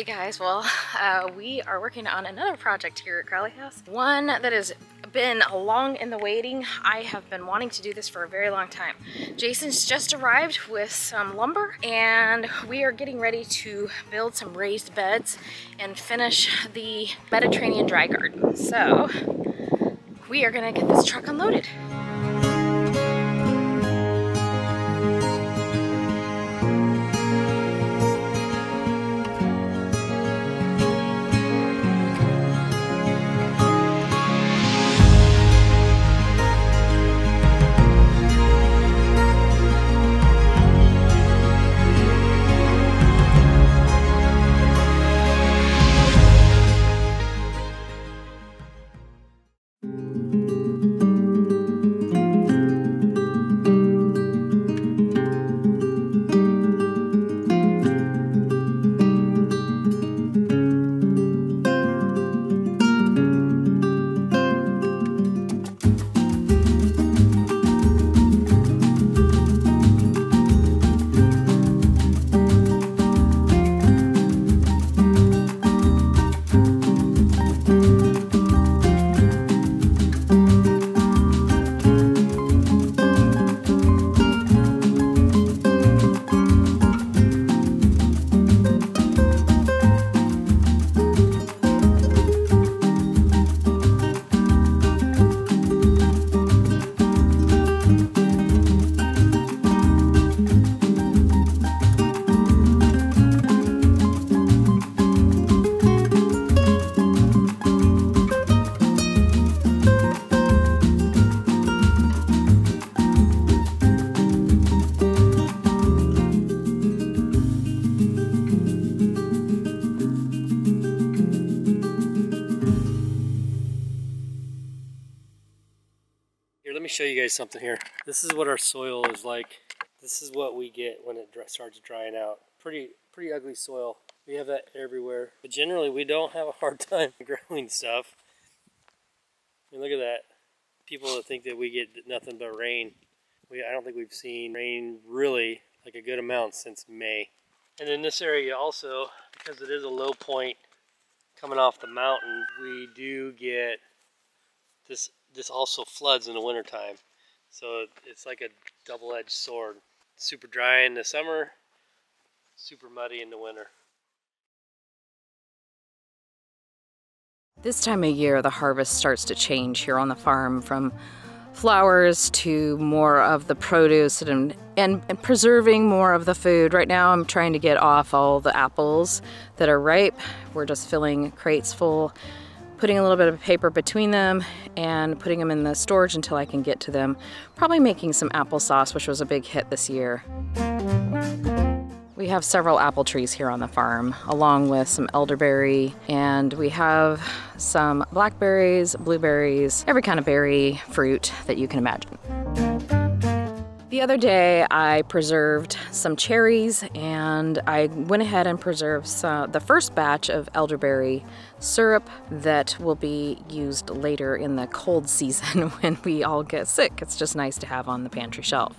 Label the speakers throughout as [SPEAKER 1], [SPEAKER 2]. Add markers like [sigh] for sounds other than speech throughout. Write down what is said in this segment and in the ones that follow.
[SPEAKER 1] Okay guys, well, [laughs] uh, we are working on another project here at Crowley House. One that has been long in the waiting. I have been wanting to do this for a very long time. Jason's just arrived with some lumber and we are getting ready to build some raised beds and finish the Mediterranean dry garden. So we are gonna get this truck unloaded.
[SPEAKER 2] Show you guys something here. This is what our soil is like. This is what we get when it starts drying out. Pretty, pretty ugly soil. We have that everywhere. But generally, we don't have a hard [laughs] time growing stuff. I mean, look at that. People that think that we get nothing but rain. We, I don't think we've seen rain really like a good amount since May. And in this area also, because it is a low point coming off the mountain, we do get this this also floods in the wintertime. So it's like a double-edged sword. Super dry in the summer, super muddy in the winter.
[SPEAKER 1] This time of year, the harvest starts to change here on the farm from flowers to more of the produce and, and, and, preserving more of the food. Right now I'm trying to get off all the apples that are ripe. We're just filling crates full putting a little bit of paper between them and putting them in the storage until I can get to them. Probably making some applesauce, which was a big hit this year. We have several apple trees here on the farm, along with some elderberry, and we have some blackberries, blueberries, every kind of berry fruit that you can imagine. The other day I preserved some cherries and I went ahead and preserved some, the first batch of elderberry syrup that will be used later in the cold [laughs] season when we all get sick. It's just nice to have on the pantry shelf.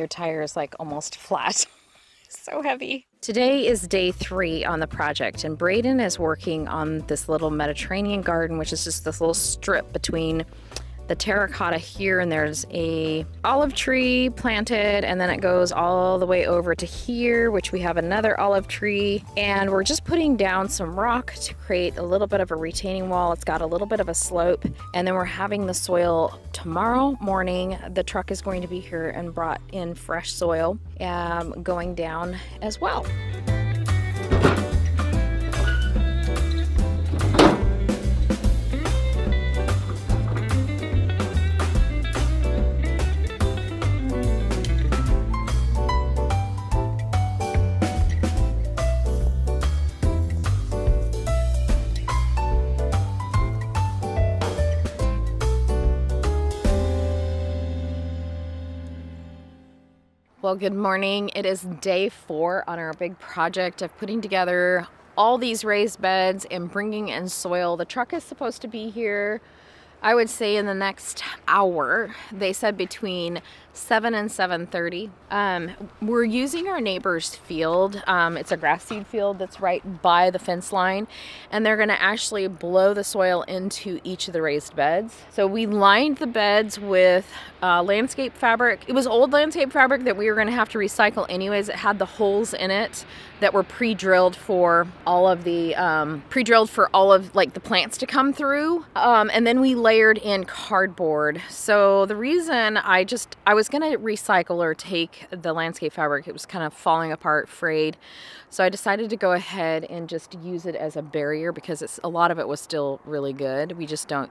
[SPEAKER 1] Your tire is like almost flat. [laughs] so heavy. Today is day three on the project, and Braden is working on this little Mediterranean garden, which is just this little strip between the terracotta here and there's a olive tree planted and then it goes all the way over to here which we have another olive tree. And we're just putting down some rock to create a little bit of a retaining wall. It's got a little bit of a slope. And then we're having the soil tomorrow morning. The truck is going to be here and brought in fresh soil um, going down as well Well, good morning. It is day four on our big project of putting together all these raised beds and bringing in soil. The truck is supposed to be here, I would say, in the next hour. They said between 7 and 7.30. Um, we're using our neighbor's field. Um, it's a grass seed field that's right by the fence line. And they're gonna actually blow the soil into each of the raised beds. So we lined the beds with uh, landscape fabric. It was old landscape fabric that we were gonna have to recycle anyways. It had the holes in it that were pre-drilled for all of the, um, pre-drilled for all of like the plants to come through. Um, and then we layered in cardboard. So the reason I just, I was going to recycle or take the landscape fabric. It was kind of falling apart, frayed. So I decided to go ahead and just use it as a barrier because it's a lot of it was still really good. We just don't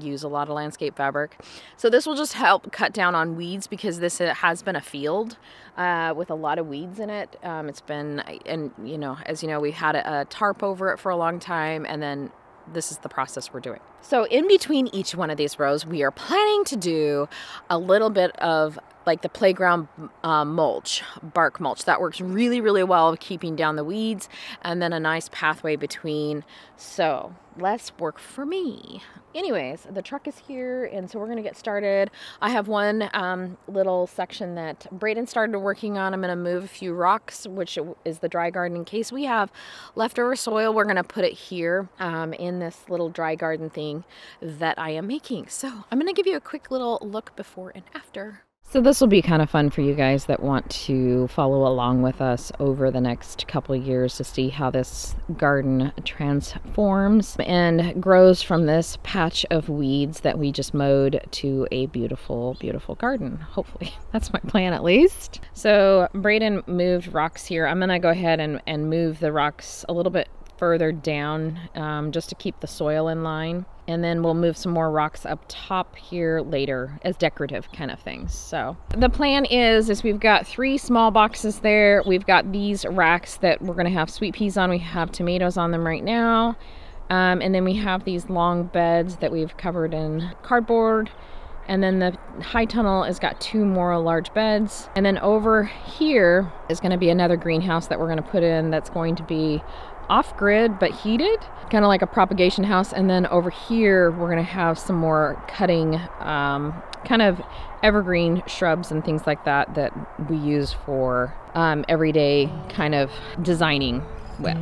[SPEAKER 1] use a lot of landscape fabric. So this will just help cut down on weeds because this has been a field uh, with a lot of weeds in it. Um, it's been, and you know, as you know, we had a, a tarp over it for a long time and then this is the process we're doing. So in between each one of these rows, we are planning to do a little bit of like the playground uh, mulch, bark mulch. That works really, really well keeping down the weeds and then a nice pathway between. So less work for me. Anyways, the truck is here and so we're gonna get started. I have one um, little section that Braden started working on. I'm gonna move a few rocks, which is the dry garden. In case we have leftover soil, we're gonna put it here um, in this little dry garden thing that I am making. So I'm gonna give you a quick little look before and after. So this will be kind of fun for you guys that want to follow along with us over the next couple years to see how this garden transforms and grows from this patch of weeds that we just mowed to a beautiful, beautiful garden. Hopefully. [laughs] That's my plan at least. So Braden moved rocks here. I'm going to go ahead and, and move the rocks a little bit further down um, just to keep the soil in line. And then we'll move some more rocks up top here later as decorative kind of things. So the plan is, is we've got three small boxes there. We've got these racks that we're gonna have sweet peas on. We have tomatoes on them right now. Um, and then we have these long beds that we've covered in cardboard. And then the high tunnel has got two more large beds. And then over here is gonna be another greenhouse that we're gonna put in that's going to be off grid but heated, kind of like a propagation house. And then over here, we're going to have some more cutting, um, kind of evergreen shrubs and things like that that we use for um, everyday kind of designing with.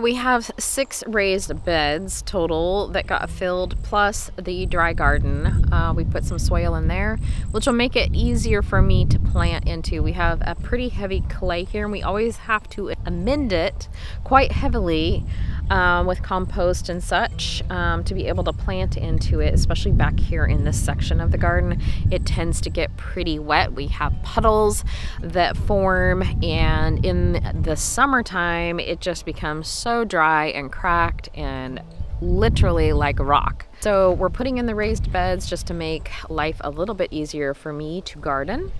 [SPEAKER 1] We have six raised beds total that got filled plus the dry garden. Uh, we put some soil in there, which will make it easier for me to plant into. We have a pretty heavy clay here and we always have to amend it quite heavily um, with compost and such um, to be able to plant into it, especially back here in this section of the garden. It tends to get pretty wet. We have puddles that form and in the summertime it just becomes so dry and cracked and literally like rock. So we're putting in the raised beds just to make life a little bit easier for me to garden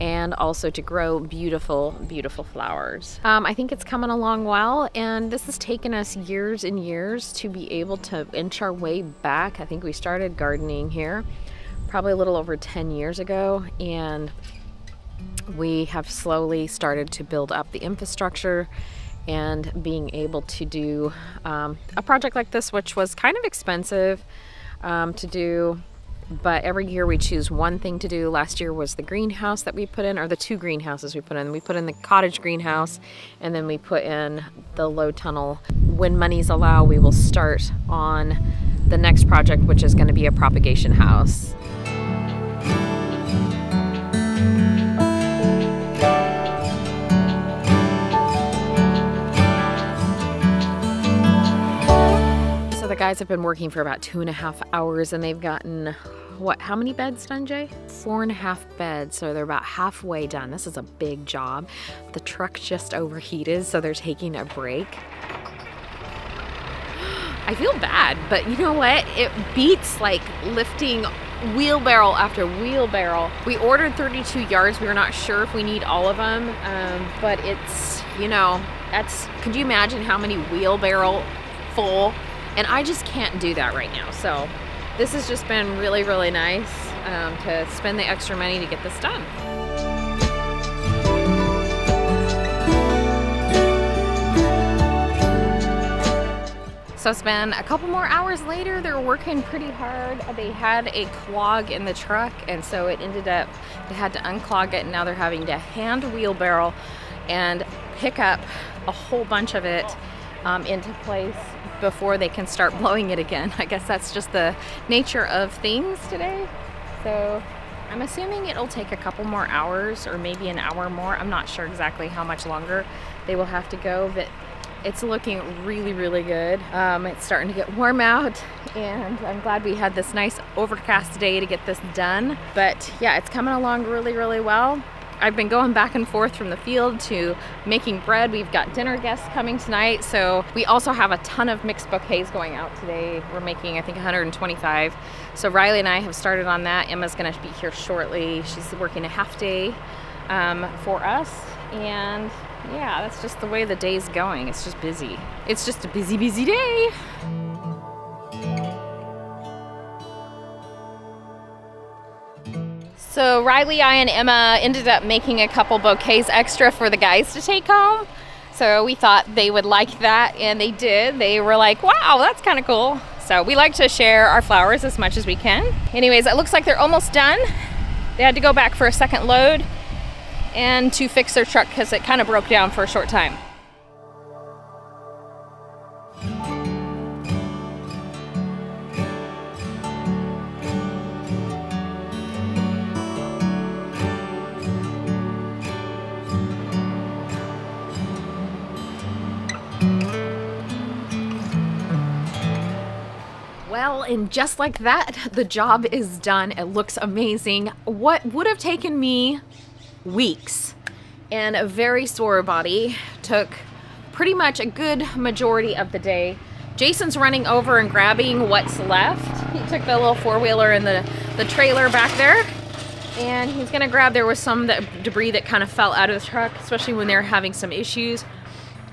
[SPEAKER 1] and also to grow beautiful, beautiful flowers. Um, I think it's coming along well, and this has taken us years and years to be able to inch our way back. I think we started gardening here probably a little over 10 years ago, and we have slowly started to build up the infrastructure and being able to do um, a project like this, which was kind of expensive um, to do. But every year we choose one thing to do. Last year was the greenhouse that we put in, or the two greenhouses we put in. We put in the cottage greenhouse, and then we put in the low tunnel. When monies allow, we will start on the next project, which is going to be a propagation house. So the guys have been working for about two and a half hours and they've gotten, what, how many beds done, Jay? Four and a half beds, so they're about halfway done. This is a big job. The truck just overheated, so they're taking a break. I feel bad, but you know what? It beats like lifting wheelbarrow after wheelbarrow. We ordered 32 yards. We were not sure if we need all of them, um, but it's, you know, that's, could you imagine how many wheelbarrow full and I just can't do that right now. So this has just been really, really nice um, to spend the extra money to get this done. So it's been a couple more hours later. They're working pretty hard. They had a clog in the truck, and so it ended up, they had to unclog it, and now they're having to hand wheelbarrow and pick up a whole bunch of it um, into place before they can start [laughs] blowing it again. I guess that's just the nature of things today. So I'm assuming it'll take a couple more hours or maybe an hour more. I'm not sure exactly how much longer they will have to go, but it's looking really, really good. Um, it's starting to get warm out and I'm glad we had this nice overcast day to get this done. But yeah, it's coming along really, really well. I've been going back and forth from the field to making bread. We've got dinner guests coming tonight. So we also have a ton of mixed bouquets going out today. We're making, I think, 125. So Riley and I have started on that. Emma's gonna be here shortly. She's working a half day um, for us. And yeah, that's just the way the day's going. It's just busy. It's just a busy, busy day. So Riley, I, and Emma ended up making a couple bouquets extra for the guys to take home. So we thought they would like that, and they did. They were like, wow, that's kind of cool. So we like to share our flowers as much as we can. Anyways, it looks like they're almost done. They had to go back for a second load and to fix their truck because it kind of broke down for a short time. Well, and just like that, [laughs] the job is done. It looks amazing. What would have taken me weeks and a very sore body took pretty much a good majority of the day. Jason's running over and grabbing what's left. He took the little four-wheeler and the, the trailer back there and he's gonna grab, there was some that, debris that kind of fell out of the truck, especially when they're having some issues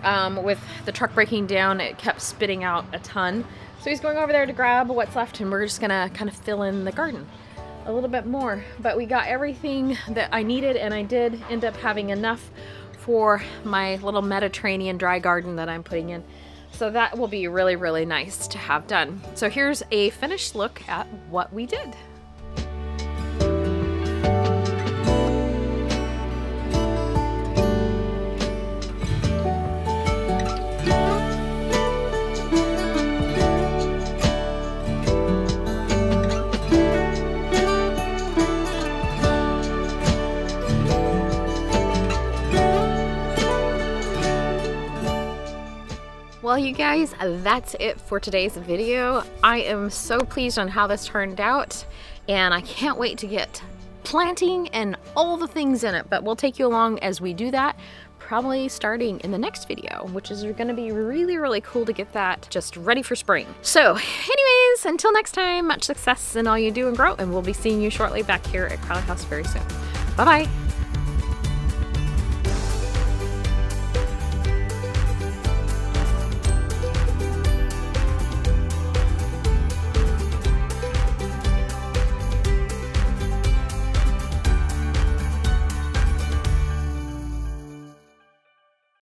[SPEAKER 1] um, with the truck breaking down. It kept spitting out a ton. So he's going over there to grab what's left and we're just gonna kind of fill in the garden a little bit more. But we got everything that I needed and I did end up having enough for my little Mediterranean dry garden that I'm putting in. So that will be really, really nice to have done. So here's a finished look at what we did. Well, you guys, that's it for today's video. I am so pleased on how this turned out, and I can't wait to get planting and all the things in it, but we'll take you along as we do that probably starting in the next video, which is going to be really, really cool to get that just ready for spring. So anyways, until next time, much success in all you do and grow, and we'll be seeing you shortly back here at Crowley House very soon. Bye-bye.